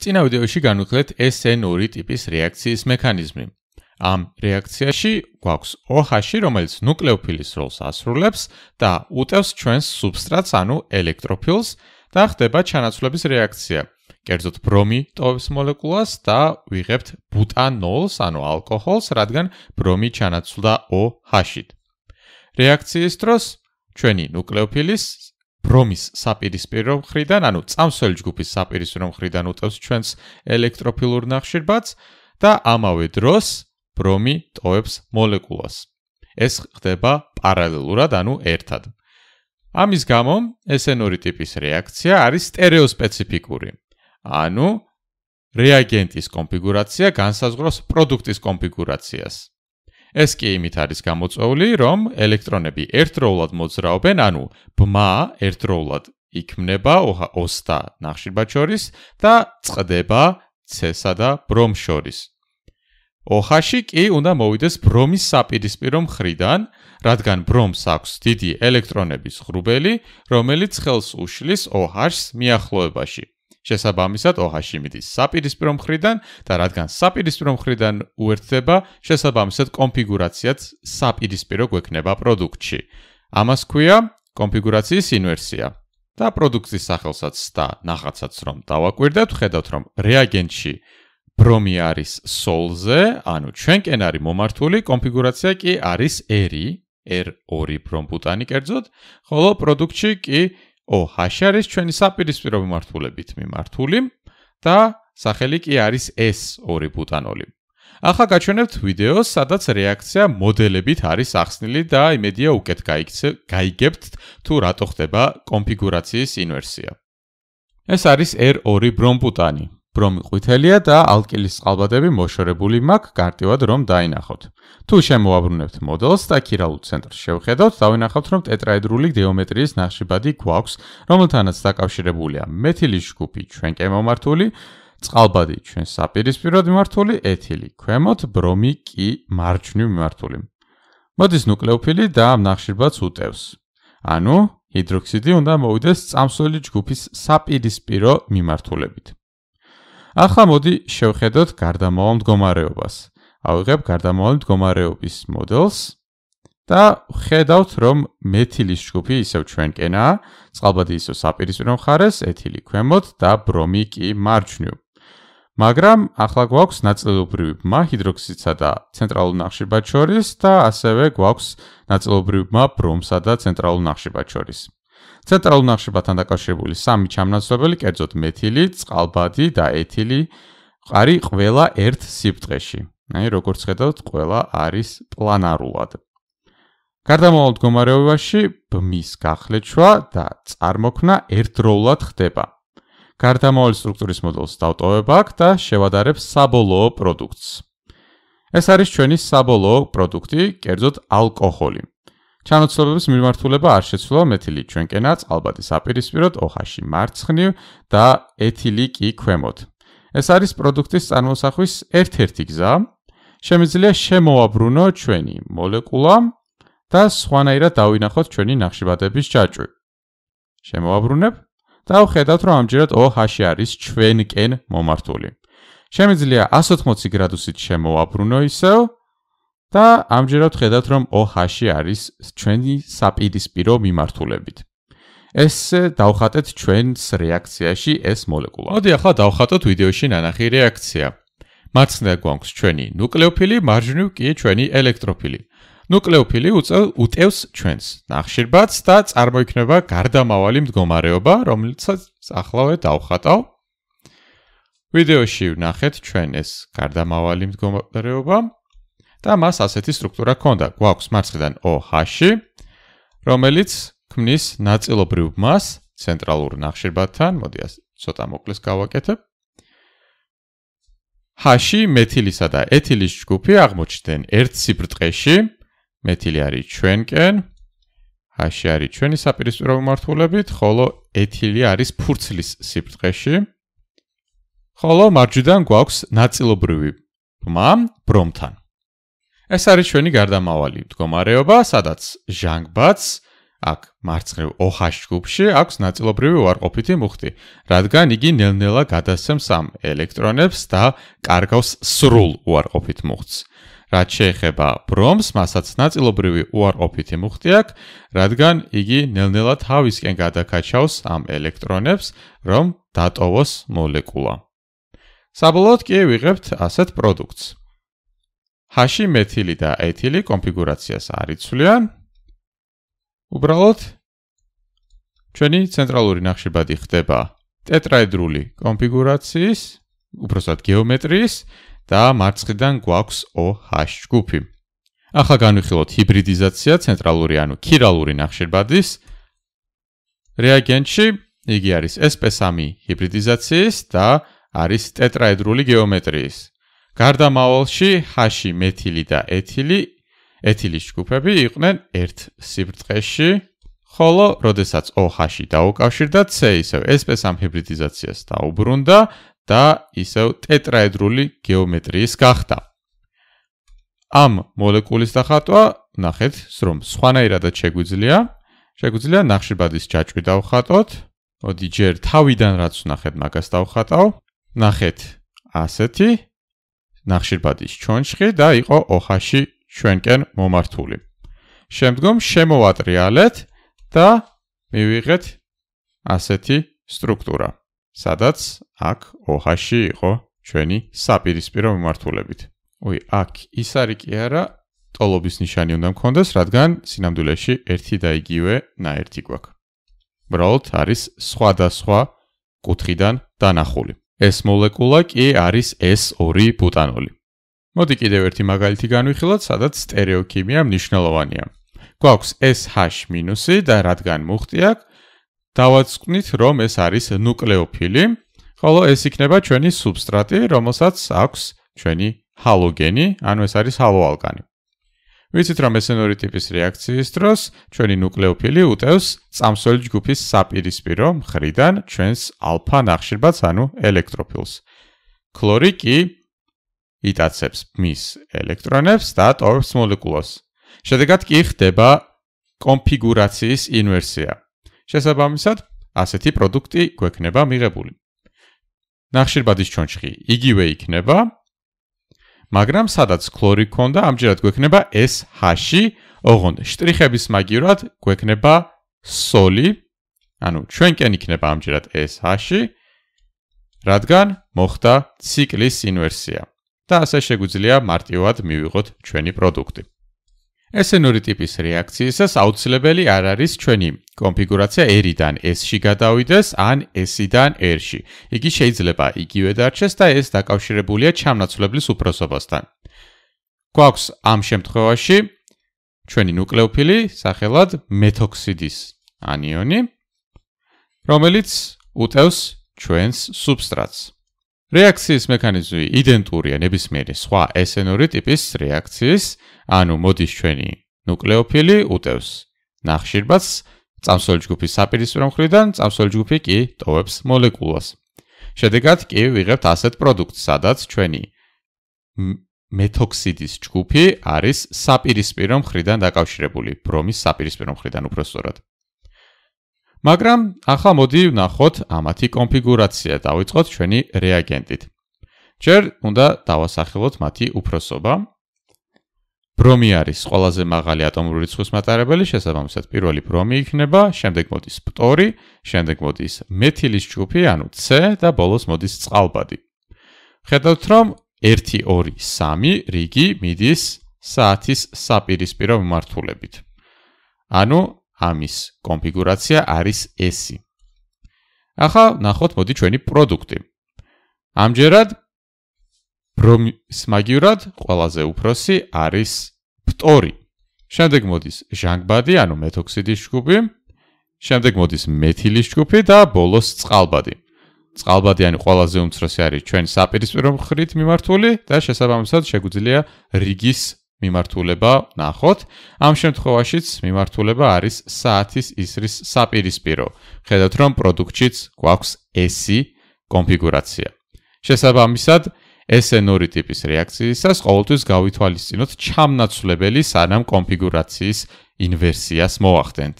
წინა ვიდეოში განვიხილეთ SN2 ტიპის რეაქციის მექანიზმი. ამ რეაქციაში გვაქვს OH-ი, რომელიც ნუკლეოფილის როლს ასრულებს და უტევს ჩვენს სუბსტრატს, ანუ ელექტროფილს და ხდება ჩანაცვლების რეაქცია. კერძოდ ბრომი ტოვებს მოლეკულას და ვიღებთ ბუტანოლს, ანუ ალკოჰოლს, რადგან ბრომი ჩანაცვლდა OH-ით. რეაქციის დროს ჩვენი ნუკლეოფილის ბრომის საპირისპირო მხრიდან, ანუ წამსველი ჯგუფის საპირისპირო მხრიდან უტევს ჩვენს ელექტროფილურ ნახშირბათს და ამავე დროს ბრომი ტოვებს მოლეკულას. ეს ხდება პარალელურად, ანუ ერთად. ამის გამო SN2 ტიპის რეაქცია არის სტერეოსპეციფიკური. ანუ რეაგენტის კონფიგურაცია განსაზღვრავს პროდუქტის კონფიგურაციას. ეს კი იმით არის გამოწვეული, რომ ელექტრონები ერთდროულად მოძრაობენ, ანუ ბმა ერთდროულად იქმნება ოს და ნახშირბათ შორის და წყდება C-სა და ბრომ შორის. ოხაში კი უნდა მოვიდეს ბრომის საპირისპირო მხრიდან, რადგან ბრომს აქვს დიდი ელექტრონების ღრუბელი, რომელიც ხელს უშლის OH-ს მიახლოებაში. შესაბამისად, OH-ი მიდის საპირისპირო მხრიდან და რადგან საპირისპირო მხრიდან უერთდება, შესაბამისად კონფიგურაციაც საპირისპირო გვექნება პროდუქტში. ამას ქვია კონფიგურაციის ინვერსია. და პროდუქტის სახელსაც და ნახატსაც რომ დავაკვირდეთ, ხედავთ რომ რეაგენტში ბრომი არის სოლზე, ანუ ჩვენკენ არის მომართული კონფიგურაცია კი არის R-ი, R2 ბრომბუტანი კერძოდ, ხოლო პროდუქტში კი OH არის ჩვენი საპირისპირო მიმართულებით მიმართული და სახელი კი არის S2 ბუტანოლი. ახლა გაჩვენებთ ვიდეოს, სადაც რეაქცია მოდელებით არის ახსნილი და იმედია უკეთ გაიგებთ თუ რატო ხდება კონფიგურაციის ინვერსია. ეს არის R2 ბრომბუტანი. ბრომი ყვითელია და ალკილის წყალბადები მოშორებული მაქვს გარტივად რომ დაინახოთ. თუ შემოაბრუნებთ მოდელს და ქირალულ ცენტრს შევხედოთ, დავინახავთ რომ ტეტრაედრული გეომეტრიის ნახშირბადი გვაქვს, რომელთანაც დაკავშირებულია მეთილის ჯგუფი ჩვენკენ მომართული, წყალბადი ჩვენ საპირისპიროდ მიმართული, ეთილი ქვემოთ, ბრომი კი მარჯვნივ მიმართული. მოდის ნუკლეოფილი და ამ ნახშირბადს უტევს. ანუ ჰიდროქსიდი უნდა მოვიდეს წამსველი ჯგუფის საპირისპირო მიმართულებით. ახლა მოდი შევხედოთ გარდამავალ მდგომარეობას. ავიღებ გარდამავალ მდგომარეობის მოდელს და ხედავთ, რომ მეთილის ჯგუფი ისევ ჩვენკენაა, წყალბადი ისევ საპირისპირო მხარეს, ეთილი ქვემოთ და ბრომი კი მარჯვნივ. მაგრამ ახლა გვაქვს ნაწილობრივი ბმა ჰიდროქსიდსა და ცენტრალურ ნახშირბად შორის და ასევე გვაქვს ნაწილობრივი ბმა ბრომსა და ცენტრალურ ნახშირბად შორის. ცენტრალურ ნახშირბადთან დაკავშირებული სამი ჩამნაცვლებელი, კერძოდ მეთილი, წყალბადი და ეთილი, ყარი ყველა ერთ სიბრტყეში. აი, როგორც ხედავთ, ყველა არის პლანარულად. გარდამავალ მდგომარეობაში ბმის გახლეჩვა და წარმოქმნა ერთდროულად ხდება. გარდამავალი სტრუქტურის მოდელს დავტოვებ აქ და შევადარებ საბოლოო პროდუქტს. ეს არის ჩვენი საბოლოო პროდუქტი, კერძოდ ალკოჰოლი. ჩანაცვლების მიმართულება არ შეცვლა მეთილი ჩვენკენა წყალბადის აპირისპიროდ OH-ი მარცხნივ და ეთილი კი ქვემოთ. ეს არის პროდუქტის წარმოსახვის ერთ-ერთი გზა. შემიძლია შემოაბრუნო ჩვენი მოლეკულა და სხვანაირად დავინახოთ ჩვენი ნახშირბადების ჯაჭვი. შემოაბრუნებ და ვხედავთ, რომ ამჯერად OH-ი არის ჩვენკენ მომართული. შემიძლია 180 გრადუსით შემოაბრუნო ისევ და ამჯერად ხედავთ, რომ OH-ი არის ჩვენი საპირისპირო მიმართულებით. ეს დავხატეთ ჩვენს რეაქციაში ეს მოლეკულა. მოდი ახლა დავხატოთ ვიდეოში ნანახი რეაქცია. მარცხნიდან გვაქვს ჩვენი ნუკლეოფილი, მარჯვნივ კი ჩვენი ელექტროფილი. ნუკლეოფილი უტევს ჩვენს ნახშირბათს და წარმოიქმნება გარდამავალი მდგომარეობა, რომელსაც ახლავე დავხატავ. ვიდეოში ვნახეთ ჩვენ ეს გარდამავალი მდგომარეობა და მას ასეთი სტრუქტურა ჰქონდა. გვაქვს მარცხნიდან OH, რომელიც ქმნის ნაწილობრივ მას ცენტრალურ ნახშირბათთან. მოდი ასე ცოტა მოკლეს გავაკეთებ. H მეთილისა და ეთილის ჯგუფი აღმოჩნდნენ ერთ სიბრტყეში. მეთილი არის ჩვენკენ, H არის ჩვენი საპირისპირო მიმართულებით, ხოლო ეთილი არის ფურცლის სიბრტყეში. ხოლო მარჯვიდან გვაქვს ნაწილობრივი ბრომთან. ეს არის ჩვენი გარდამავალი მდგომარეობა, სადაც ჟანგბაც აქ მარცხნივ OH ჯგუფში აქვს ნაწილობრივი უარყოფითი მუხტი, რადგან იგი ნელ-ნელა გადასცემს ამ ელექტრონებს და კარგავს სრულ უარყოფით მუხტს. რაც შეეხება ბრომს, მასაც ნაწილობრივი უარყოფითი მუხტი აქვს, რადგან იგი ნელ-ნელა თავისკენ გადაკაჩავს ამ ელექტრონებს, რომ დატოვოს მოლეკულა. საბოლოოდ კი ვიღებთ ასეთ პროდუქტს. ჰაში მეთილი და ეთილი კონფიგურაციას არ იცვლიან, უბრალოდ ჩვენი ცენტრალური ნახშირბადი ხდება ტეტრაედრული კონფიგურაციის, უბრალოდ გეომეტრიის და მარცხიდან გვაქვს OH ჯგუფი. ახლა განვიხილოთ ჰიბრიდიზაცია ცენტრალური ანუ ქირალური ნახშირბადის რეაგენტში. იგი არის SP3 ჰიბრიდიზაციის და არის ტეტრაედრული გეომეტრიის. გარდამავალში H მეთილი და ეთილი ეთილის ჯგუფები იყვნენ ერთ სიბრტყეში, ხოლო როდესაც OH-ი დაუკავშირდა C ისევ SP3 ჰიბრიდიზაციას დაუბრუნდა და ისევ ტეტრაედრული გეომეტრიის გახდა. ამ მოლეკულის დახატვა, ნახეთ, რომ სხვანაირადაც შეგვიძლია, შეგვიძლია ნახშირბადის ჯაჭვი დავხატოთ. მოდი ჯერ თავიდან რაც ნახეთ, მაგას დავხატავ. ნახეთ, ასეთი ნახშირბადის ჩონჩხი და იყო OH-ი ჩვენკენ მომართული. შემდგომ შემოვატრიალეთ და მივიღეთ ასეთი სტრუქტურა, სადაც აქ OH-ი იყო ჩვენი საპირისპირო მიმართულებით. უი, აქ ის არის კი არა, ტოლობის ნიშანი უნდა მქონდეს, რადგან სინამდვილეში ერთი და იგივე ნაერთი გვაქვს. ბრალთ არის სხვადასხვა კუთხიდან დანახული. ეს მოლეკულა კი არის S2 ბუტანოლი. მოდი კიდევ ერთი მაგალითი განვიხილოთ, სადაც სტერეოქიმია მნიშვნელოვანია. გვაქვს SH- და რადგან მუხტი აქვს, დავაწყნით, რომ ეს არის ნუკლეოფილი, ხოლო ეს იქნება ჩვენი სუბსტრატი, რომელსაც აქვს ჩვენი ჰალოგენი, ანუ ეს არის ჰალოალკანი. ვიცით, რომ ესენორი ტიპის რეაქციის დროს ჩვენი ნუკლეოფილი უტევს წამსველი ჯგუფის საპირისპირო მხრიდან ჩვენს ალფა ნახშირბაც, ანუ ელექტროფილს. ქლორი კი იტაცებს მის ელექტრონებს და ტოვებს მოლეკულას. შედეგად კი ხდება კონფიგურაციის ინვერსია. შესაბამისად, ასეთი პროდუქტი გვექნება მიღებული. ნახშირბადის ჩონჩხი იგივე იქნება, მაგრამ სადაც ქლორი ქონდა, ამჯერად გვექნება SH-ი, ოღონდ შტრიხების მაგივრად გვექნება სოლი, ანუ ჩვენკენ იქნება ამჯერად SH-ი, რადგან მოხდა ციკლის ინვერსია. და ასე შეგვიძლია მარტივად მივიღოთ ჩვენი პროდუქტი. ესენური ტიპის რეაქციისას აუცილებელი არ არის ჩვენი კონფიგურაცია R-დან S-ში გადავიდეს ან S-დან R-ში. იგი შეიძლება იგივე დარჩეს და ეს დაკავშირებულია ჩამნაცვლებლის უფროსობასთან. გვაქვს ამ შემთხვევაში ჩვენი ნუკლეოფილი სახელად მეთოქსიდის ანიონი, რომელიც უტევს ჩვენს სუბსტრატს. რეაქციის მექანიზმი იდენტურია ნებისმიერი სხვა ესენური ტიპის რეაქციის, ანუ მოდის ჩვენი ნუკლეოფილი უტევს ნახშირბაც წამსველი ჯგუფის საპირისპირო მხრიდან, წამსველი ჯგუფი კი ტოვებს მოლეკულას. შედეგად კი ვიღებთ ასეთ პროდუქტს, სადაც ჩვენი მეთოქსიდის ჯგუფი არის საპირისპირო მხრიდან დაკავშირებული, ბრომის საპირისპირო მხრიდან უბრალოდ. მაგრამ ახლა მოდი ვნახოთ ამათი კონფიგურაცია და დავიწყოთ ჩვენი რეაგენტით. ჯერ უნდა დავასახელოთ მათი უფროსობა. ბრომი არის ყველაზე მაღალი ატომური რიცხვის მატარებელი, შესაბამისად პირველი ბრომი იქნება, შემდეგ მოდის ფტორი, შემდეგ მოდის მეთილის ჯგუფი, ანუ C და ბოლოს მოდის წყალბადი. ხედავთ რომ 1 2 3 რიგი მიდის საათის საპირისპირო მიმართულებით. ანუ ამის კონფიგურაცია არის S-ი. ახლა ნახოთ მოდი ჩვენი პროდუქტი. ამჯერად ბრომის მაგივრად ყველაზე უფროსი არის ფტორი. შემდეგ მოდის ჟანგბადი, ანუ მეთოქსიდის ჯგუფი. შემდეგ მოდის მეთილის ჯგუფი და ბოლოს წყალბადი. წყალბადი ანუ ყველაზე უმცროსი არის ჩვენ საპირისპირო მხრით მიმართული და შესაბამისად შეგვიძლია რიგის მიმართულება ნახოთ. ამ შემთხვევაშიც მიმართულება არის საათის ისრის საპირისპირო. ხედავთ რომ პროდუქტშიც გვაქვს S-ი კონფიგურაცია. შესაბამისად, SN2 ტიპის რეაქციისას ყოველთვის გავითვალისწინოთ ჩამნაცვლებელი სანამ კონფიგურაციის ინვერსიას მოახდენთ.